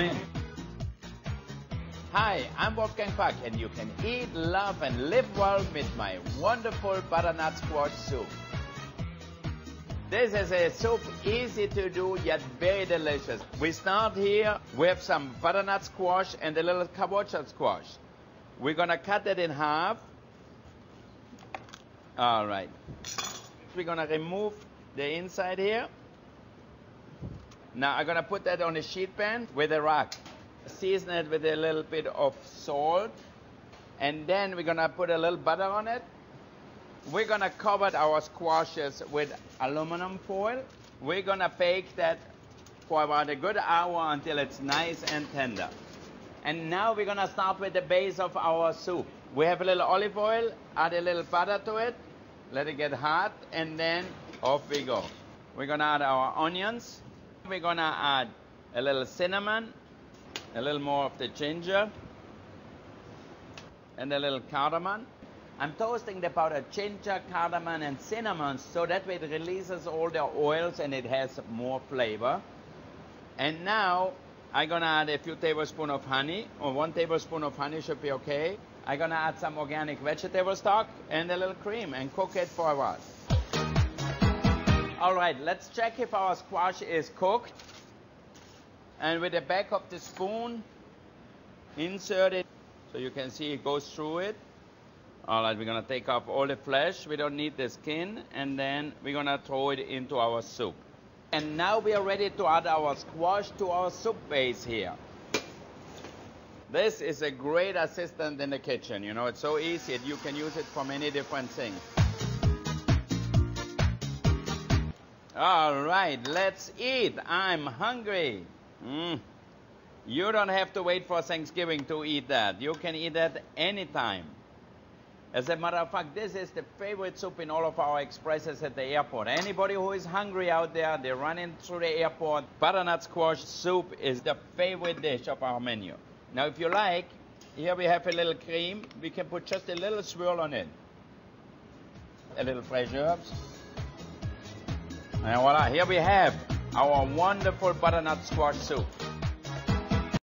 in. Hi, I'm Wolfgang Puck, and you can eat, love, and live well with my wonderful butternut squash soup. This is a soup easy to do yet very delicious. We start here with some butternut squash and a little kabocha squash. We're gonna cut it in half. All right. We're gonna remove the inside here. Now I'm gonna put that on a sheet pan with a rack. Season it with a little bit of salt. And then we're gonna put a little butter on it. We're gonna cover our squashes with aluminum foil. We're gonna bake that for about a good hour until it's nice and tender. And now we're gonna start with the base of our soup. We have a little olive oil, add a little butter to it, let it get hot, and then off we go. We're gonna add our onions. We're gonna add a little cinnamon, a little more of the ginger, and a little cardamom. I'm toasting the powder ginger, cardamom, and cinnamon so that way it releases all the oils and it has more flavor. And now I'm gonna add a few tablespoons of honey, or one tablespoon of honey should be okay. I'm gonna add some organic vegetable stock and a little cream and cook it for a while. All right, let's check if our squash is cooked. And with the back of the spoon, insert it so you can see it goes through it. All right, we're gonna take off all the flesh. We don't need the skin. And then we're gonna throw it into our soup. And now we are ready to add our squash to our soup base here. This is a great assistant in the kitchen. You know, it's so easy. You can use it for many different things. All right, let's eat. I'm hungry. Mm. You don't have to wait for Thanksgiving to eat that. You can eat that anytime. As a matter of fact, this is the favorite soup in all of our expresses at the airport. Anybody who is hungry out there, they're running through the airport. Butternut squash soup is the favorite dish of our menu. Now, if you like, here we have a little cream. We can put just a little swirl on it. A little fresh herbs. And voila, here we have our wonderful butternut squash soup.